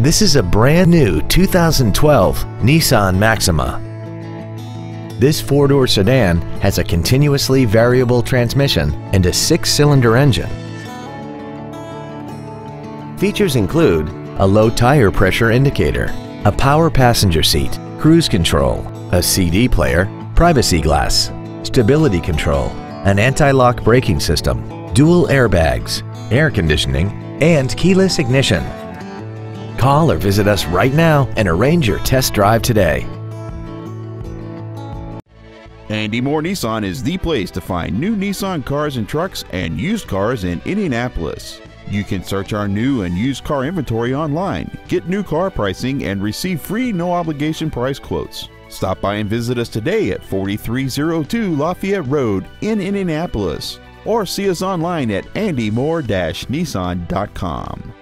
This is a brand new 2012 Nissan Maxima. This four-door sedan has a continuously variable transmission and a six-cylinder engine. Features include a low tire pressure indicator, a power passenger seat, cruise control, a CD player, privacy glass, stability control, an anti-lock braking system, dual airbags, air conditioning, and keyless ignition. Call or visit us right now and arrange your test drive today. Andy Mohr Nissan is the place to find new Nissan cars and trucks and used cars in Indianapolis. You can search our new and used car inventory online, get new car pricing, and receive free no obligation price quotes. Stop by and visit us today at 4302 Lafayette Road in Indianapolis or see us online at andymohr-nissan.com.